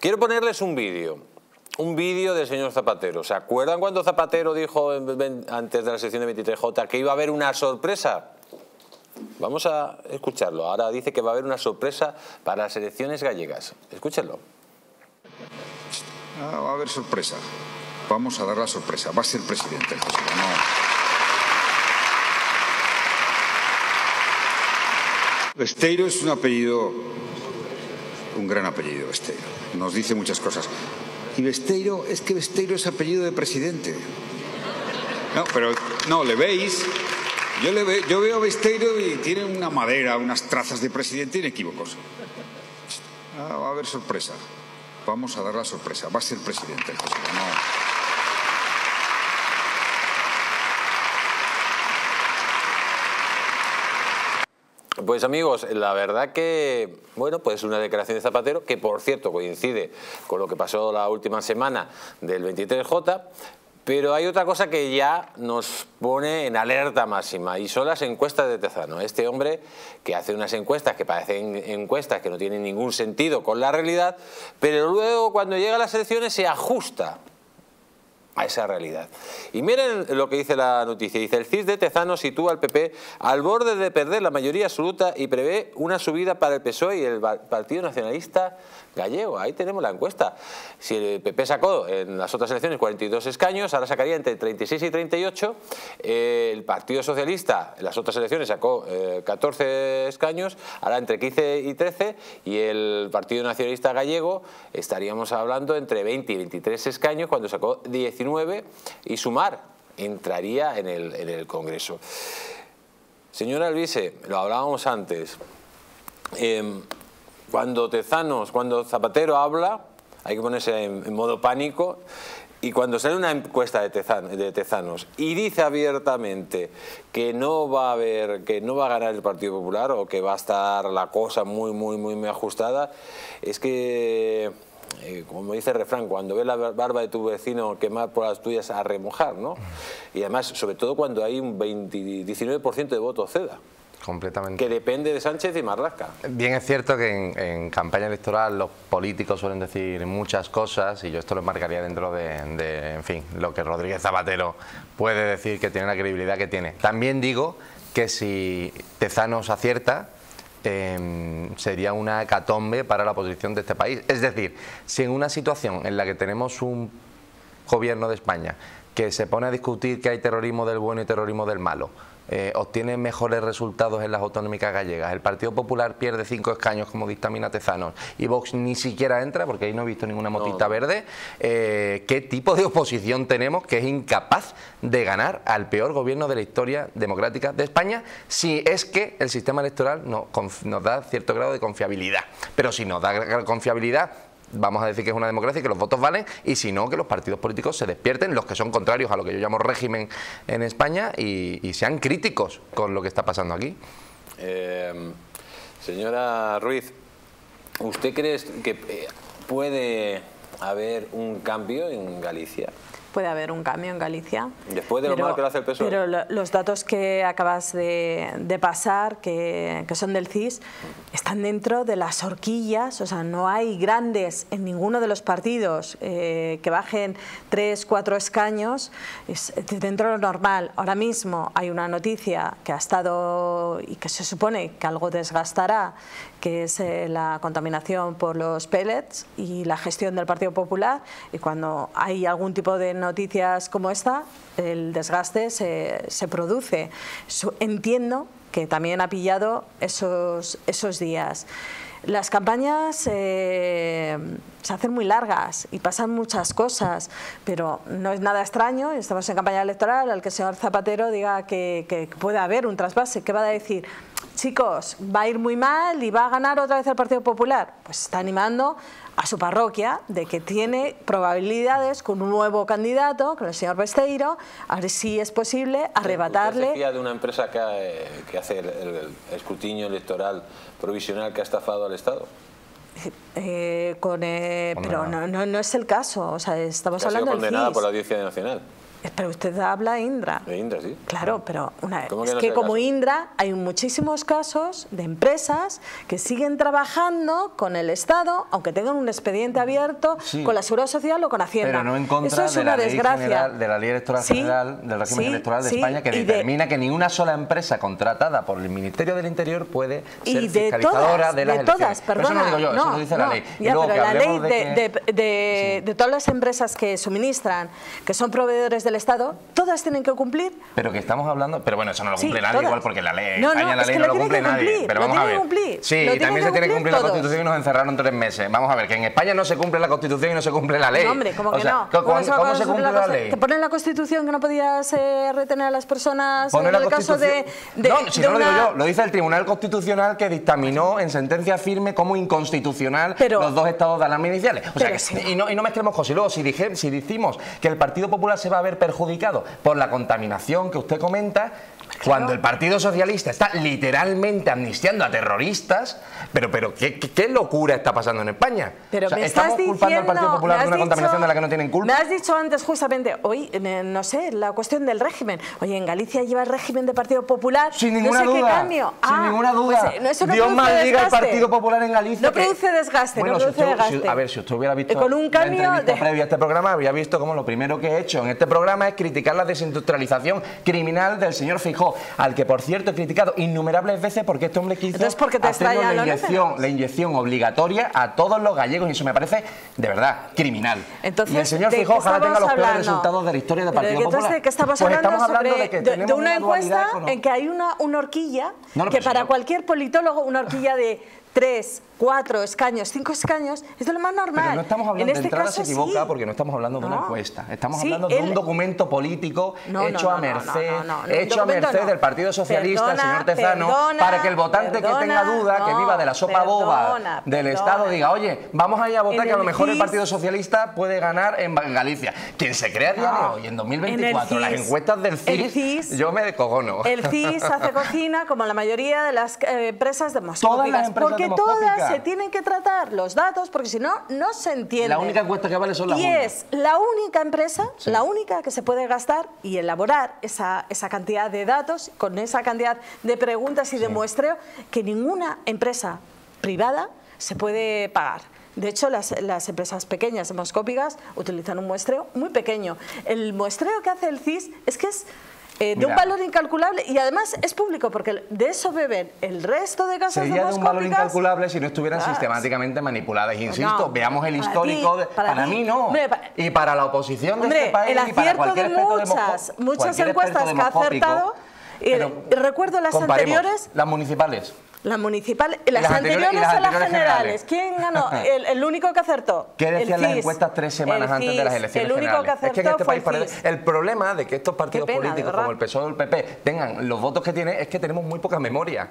Quiero ponerles un vídeo. Un vídeo del señor Zapatero. ¿Se acuerdan cuando Zapatero dijo antes de la sección de 23J que iba a haber una sorpresa? Vamos a escucharlo. Ahora dice que va a haber una sorpresa para las elecciones gallegas. Escúchenlo. Ah, va a haber sorpresa. Vamos a dar la sorpresa. Va a ser presidente, José. Es un apellido, un gran apellido, Besteiro. Nos dice muchas cosas. Y Besteiro, es que Besteiro es apellido de presidente. No, pero no, le veis. Yo, le yo veo Besteiro y tiene una madera, unas trazas de presidente inequívocos. Ah, va a haber sorpresa. Vamos a dar la sorpresa. Va a ser presidente, José. No. Pues amigos, la verdad que, bueno, pues una declaración de Zapatero que por cierto coincide con lo que pasó la última semana del 23J, pero hay otra cosa que ya nos pone en alerta máxima y son las encuestas de Tezano. Este hombre que hace unas encuestas que parecen encuestas que no tienen ningún sentido con la realidad, pero luego cuando llega a las elecciones se ajusta esa realidad. Y miren lo que dice la noticia. Dice, el CIS de Tezano sitúa al PP al borde de perder la mayoría absoluta y prevé una subida para el PSOE y el Partido Nacionalista Gallego. Ahí tenemos la encuesta. Si el PP sacó en las otras elecciones 42 escaños, ahora sacaría entre 36 y 38. Eh, el Partido Socialista en las otras elecciones sacó 14 eh, escaños, ahora entre 15 y 13. Y el Partido Nacionalista Gallego estaríamos hablando entre 20 y 23 escaños cuando sacó 19 y sumar entraría en el, en el Congreso. Señora Elvise, lo hablábamos antes. Em, cuando Tezanos, cuando Zapatero habla, hay que ponerse en, modo pánico, y cuando sale una encuesta de, de, Tezanos y dice abiertamente que no va a haber, que no va a ganar el Partido Popular o que va a estar la cosa muy, muy, muy, muy ajustada, es que, eh, como dice el refrán, cuando ve la barba de tu vecino quemar por las tuyas a remojar, ¿no? Y además, sobre todo cuando hay un 19% de voto ceda. Completamente. Que depende de Sánchez y Marlaska. Bien es cierto que en, campaña electoral los políticos suelen decir muchas cosas y yo esto lo marcaría dentro de, en fin, lo que Rodríguez Zapatero puede decir que tiene la credibilidad que tiene. También digo que si Tezanos acierta, em, sería una hecatombe para la posición de este país. Es decir, si en una situación en la que tenemos un gobierno de España que se pone a discutir que hay terrorismo del bueno y terrorismo del malo, eh, obtiene mejores resultados en las autonómicas gallegas. El Partido Popular pierde cinco escaños como dictamina Tezanos y Vox ni siquiera entra porque ahí no he visto ninguna motita verde. Eh, ¿Qué tipo de oposición tenemos que es incapaz de ganar al peor gobierno de la historia democrática de España si es que el sistema electoral nos da cierto grado de confiabilidad? Pero si nos da confiabilidad vamos a decir que es una democracia y que los votos valen, y si no, que los partidos políticos se despierten, los que son contrarios a lo que yo llamo régimen en España, y, sean críticos con lo que está pasando aquí. Eh, señora Ruiz, ¿usted cree que puede haber un cambio en Galicia? Puede haber un cambio en Galicia. Después de lo malo que hace el PSOE. Pero los datos que acabas de, pasar, que, son del CIS, están dentro de las horquillas, o sea, no hay grandes en ninguno de los partidos eh, que bajen tres, cuatro escaños, es dentro de lo normal. Ahora mismo hay una noticia que ha estado y que se supone que algo desgastará, que es eh, la contaminación por los pellets y la gestión del Partido Popular, y cuando hay algún tipo de noticias como esta, el desgaste se, se produce. Entiendo que también ha pillado esos, esos días. Las campañas eh, se hacen muy largas y pasan muchas cosas, pero no es nada extraño, estamos en campaña electoral, al que el señor Zapatero diga que, que puede haber un trasvase, ¿qué va a decir? Chicos, va a ir muy mal y va a ganar otra vez el Partido Popular. Pues está animando a su parroquia de que tiene probabilidades con un nuevo candidato, con el señor Besteiro, a ver si es posible arrebatarle... ¿Usted de una empresa que, hace el, escrutinio electoral provisional que ha estafado al Estado? Eh, con, eh, pero no, no, es el caso, o sea, estamos hablando ha sido condenada por la Audiencia Nacional. Pero usted habla de Indra. De Indra, sí. Claro, pero una, ¿Cómo es que no como caso? Indra hay muchísimos casos de empresas que siguen trabajando con el Estado, aunque tengan un expediente abierto Sí. con la Seguridad Social o con Hacienda. Pero no en contra Eso es de, una la ley desgracia. general, de la ley electoral Sí, general, del régimen sí, electoral de sí, España, que de- determina que ni una sola empresa contratada por el Ministerio del Interior puede ser y de fiscalizadora todas, de las de elecciones. todas, Pero perdona. eso no lo digo yo, eso lo dice la no, ley. Y ya, luego pero la ley hablemos de, de que- de- de- de todas las empresas que suministran, que son proveedores del Estado, todas tienen que cumplir. Pero que estamos hablando, pero bueno, eso no lo Sí, cumple nadie todas. igual porque la ley, No, no, España la ley no lo cumple nadie. pero vamos a ver. cumplir, Sí, y también se tiene que cumplir la. Constitución y nos encerraron tres meses. Vamos a ver, que en España no se cumple la Constitución y no se cumple la ley. No, hombre, ¿cómo O que sea, no? ¿Cómo, ¿Cómo se cómo cumple la ley? Te pone en la Constitución que no podías eh, retener a las personas Poner en la el caso de, de- no, si de no lo digo yo, lo dice el Tribunal Constitucional que dictaminó en sentencia firme como inconstitucional Pero- los dos estados de alarma iniciales. O sea, que- y, no, y no mezclemos cosas. Y luego, si, dije- si decimos que el Partido Popular se va a ver perjudicado por la contaminación que usted comenta, cuando el Partido Socialista está literalmente amnistiando a terroristas, pero, pero ¿qué, locura está pasando en España? Pero O sea, me estás culpando al Partido Popular de una contaminación de la que no tienen culpa. Me has dicho antes justamente, hoy, eh, no sé, la cuestión del régimen. Oye, en Galicia lleva el régimen del Partido Popular. Sin no ninguna qué duda. cambio. Sin Ah, ninguna duda. pues, eh, no, eso no Dios maldiga el. Partido Popular en Galicia. No que- produce desgaste, Bueno, no si produce si- desgaste. a ver, si usted hubiera visto Eh, con un la cambio entrevista de- previa a este programa, habría visto como lo primero que he hecho en este programa es criticar la desindustrialización criminal del señor Fijó, al que por cierto he criticado innumerables veces porque este hombre quiso Entonces, ¿por qué te hacernos extraña la inyección, negro? la inyección obligatoria a todos los gallegos y eso me parece de verdad criminal. Entonces, y el señor ¿de Fijó qué ojalá tenga los peores resultados de la historia del Partido Popular. entonces, ¿de qué estamos Pues hablando? estamos hablando sobre- de que de, de una encuesta económica. en que hay una, una horquilla No, no, que para cualquier politólogo, una horquilla de tres, cuatro escaños, cinco escaños, es de lo más normal. Pero no estamos hablando en de este entrada caso, se equivoca sí. porque no estamos hablando de una No. encuesta. Estamos Sí, hablando de un documento político No, hecho no, a merced, hecho a merced del Partido Socialista, Perdona, señor Tezano, perdona, para que el votante que tenga duda, que viva de la sopa boba del. Estado, diga, oye, vamos a ir a votar En que a lo mejor el Partido Socialista puede ganar en Galicia. Quien se crea a día de No. hoy, en En 2024, el las CIS, encuestas del el CIS, CIS, yo me descojono. El CIS hace cocina como la mayoría de las eh, empresas Todas demoscópicas. las empresas porque demoscópicas. todas se tienen que tratar los datos, porque si no, no se entiende. La única encuesta que vale son las Y es la única empresa, Sí. la única que se puede gastar y elaborar esa, esa cantidad de datos, con esa cantidad de preguntas y de muestreo, que ninguna empresa privada se puede pagar. De hecho, las, las empresas pequeñas demoscópicas utilizan un muestreo muy pequeño. El muestreo que hace el CIS es que es eh, de un valor incalculable y además es público, porque de eso beben el resto de casas Sería de un valor incalculable si no estuvieran Claro. sistemáticamente manipuladas. Insisto, No, veamos el para histórico. ti, de- para para mí no. Hombre, pa- y para la oposición de Hombre, este país el y para acierto cualquier de muchas, muchas encuestas que ha acertado. Y Pero recuerdo las anteriores, Las municipales. La municipal, y las, las anteriores- anteriores, las a las generales. generales. ¿Quién ganó? El, el único que acertó. ¿Qué decían las encuestas tres semanas antes de las elecciones El único generales? que acertó es que en este fue país el parece- el problema de que estos partidos pena, políticos como el PSOE o el PP tengan los votos que tienen es que tenemos muy poca memoria.